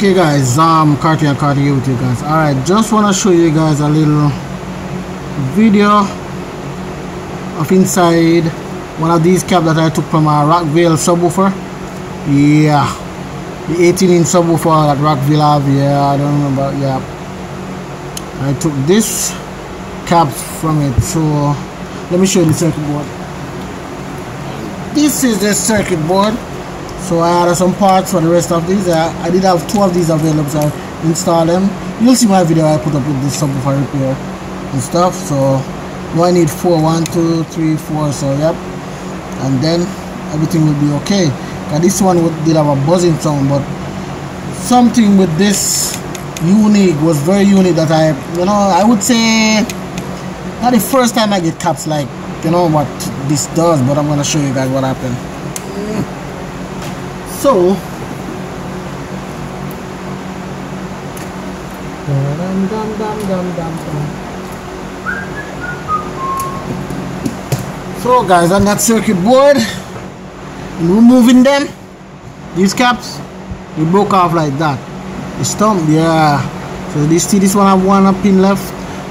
okay guys um Carty and Carty here with you guys. All right just want to show you guys a little video of inside one of these cabs that I took from a Rockville subwoofer. Yeah the 18 inch subwoofer that Rockville have yeah I don't remember yeah. I took this cap from it so let me show you the circuit board. This is the circuit board so I added some parts for the rest of these. I, I did have two of these available so I installed them. You'll see my video I put up with this subwoofer repair and stuff so now I need four. One two three four so yep. And then everything will be okay. And this one did have a buzzing sound but something with this unique was very unique that I you know I would say not the first time I get caps like you know what this does but I'm gonna show you guys what happened so dum, dum, dum, so guys on that circuit board removing them these caps they broke off like that. The stump yeah. So this see this one have one pin left.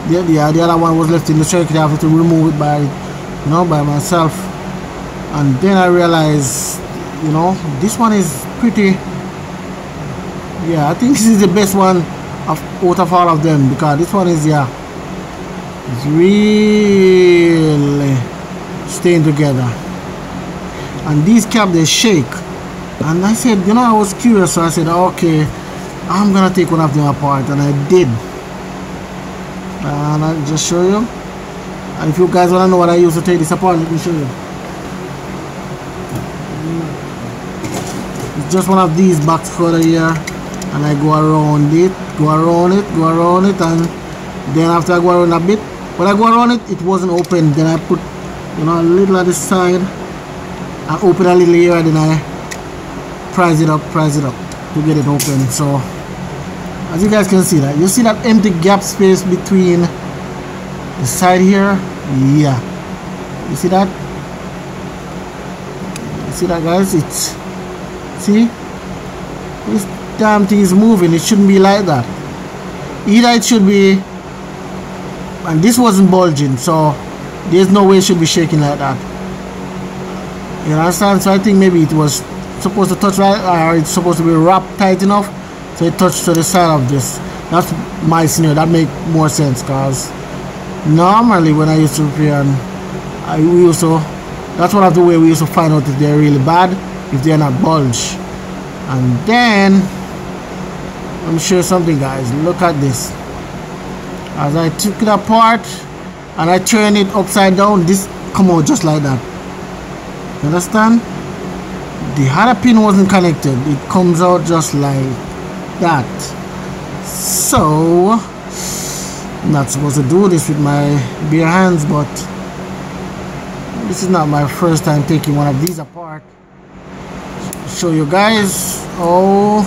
The, the, the other one was left in the circuit I have to remove it by you know by myself. And then I realized you know this one is pretty yeah I think this is the best one of out of all of them because this one is yeah it's really staying together. And these cap they shake. And I said you know I was curious so I said okay I'm gonna take one of them apart and I did. And I'll just show you. And if you guys wanna know what I used to take this apart let me show you just one of these box cutter here and I go around it go around it go around it and then after I go around a bit when I go around it it wasn't open. Then I put you know a little at the side I open a little here and then I prise it up prise it up to get it open. So as you guys can see that you see that empty gap space between the side here? Yeah. You see that? You see that guys? It's See? This damn thing is moving. It shouldn't be like that. Either it should be... And this wasn't bulging, so there's no way it should be shaking like that. You understand? So I think maybe it was supposed to touch right, or it's supposed to be wrapped tight enough, so it touched to the side of this. That's my scenario. That make more sense, cause normally when I used to repair, I we used to. That's one of the way we used to find out if they're really bad if they're not bulge. And then let me show you something guys. Look at this. As I took it apart and I turn it upside down this come out just like that. You understand? The other pin wasn't connected. It comes out just like that. So I'm not supposed to do this with my bare hands but this is not my first time taking one of these apart show you guys oh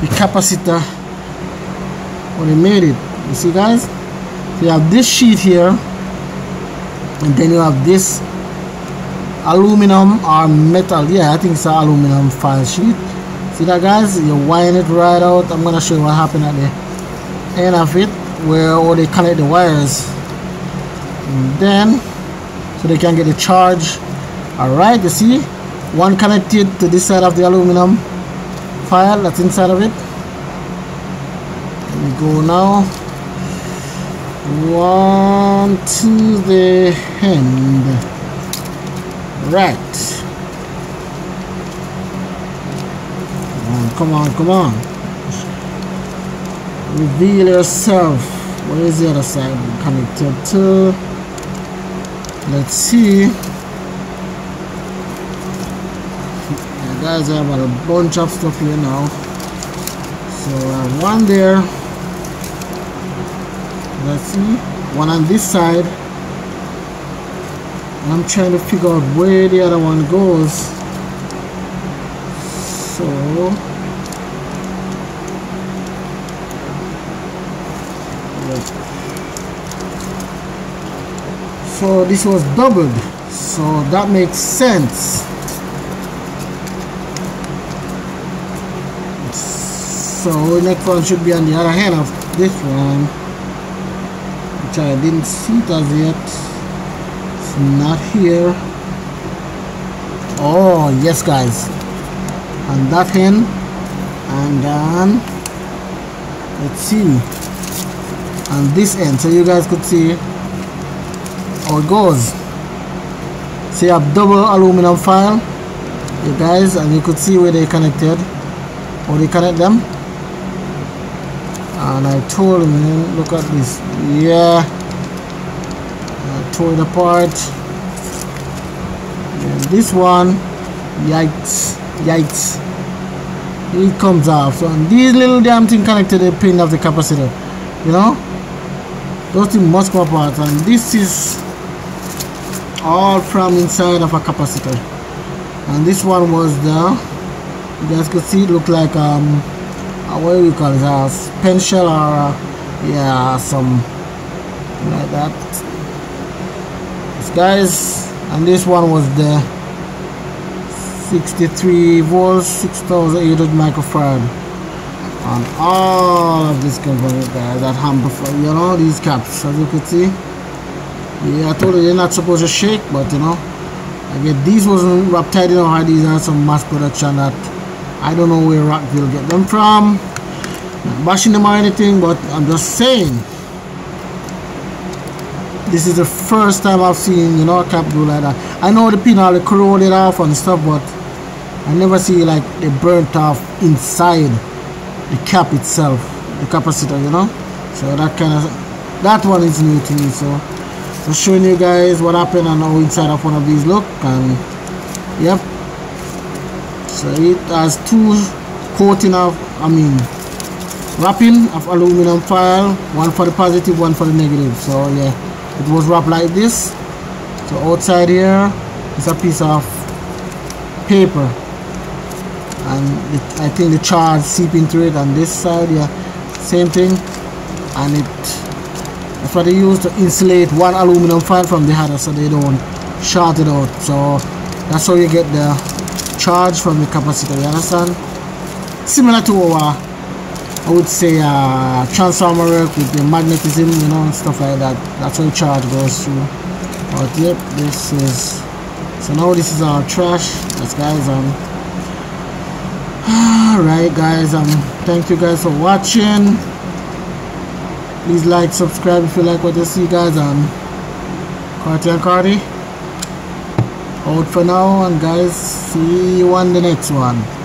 the capacitor when they made it. You see guys? You have this sheet here and then you have this aluminum or metal. Yeah I think it's an aluminum file sheet. See that guys? You wind it right out. I'm gonna show you what happened at the end of it where all they connect the wires. And then so they can get the charge. All right you see one connected to this side of the aluminum file that's inside of it. We go now. One to the end. Right. Come on come on. Reveal yourself. Where is the other side? Connected to. Let's see guys I have a bunch of stuff here now. So uh, one there. Let's see. One on this side. I'm trying to figure out where the other one goes. So so this was doubled. So that makes sense so next one should be on the other hand of this one which I didn't see it as yet. It's not here. Oh yes guys. On that end and then let's see. On this end so you guys could see how it goes. See I have double aluminum file, you guys and you could see where they connected how they connect them and I told him look at this yeah I tore it apart. And this one yikes yikes. It comes off. So these little damn thing connected the pin of the capacitor you know? Those things must come apart. And this is all from inside of a capacitor. And this one was the you guys could see it look like um uh, what do we call it? A pen shell or yeah some like that. This guys and this one was the 63 volts 6800 microfarad. And all of this component guys that amplifier you know these caps as you could see. Yeah I told you they're not supposed to shake but you know I again these wasn't wrapped tight enough these are some mass production that I don't know where Rockville get them from. Not bashing them or anything but I'm just saying. This is the first time I've seen you know a cap do like that. I know the pin all the corroded off and stuff but I never see like they burnt off inside the cap itself the capacitor you know? So that kind of that one is new to me so just showing you guys what happened and how inside of one of these look and yep so it has two coating of I mean wrapping of aluminum foil one for the positive one for the negative. So yeah it was wrapped like this. So outside here is a piece of paper. And the, I think the charge seeping through it on this side yeah same thing. And it that's what they use to insulate one aluminum foil from the other so they don't short it out. So that's how you get the charge from the capacitor you understand similar to our I would say uh, transformer work with the magnetism you know stuff like that. That's how charge goes through. But yep this is so now this is our trash. That's guys um alright guys um thank you guys for watching. Please like subscribe if you like what you see guys um Carty and out for now and guys see you on the next one